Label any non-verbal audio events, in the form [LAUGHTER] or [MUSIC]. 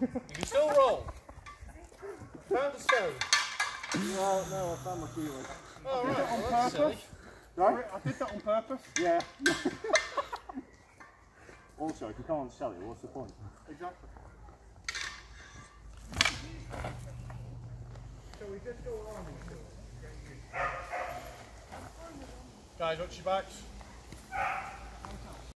You can still roll. Found a stone. No, no, I found my key Oh, right. on Well, that's silly. Right? I did that on purpose. Yeah. [LAUGHS] also, if you can't sell it, what's the point? Exactly. So we just go along with it. Guys, watch your backs.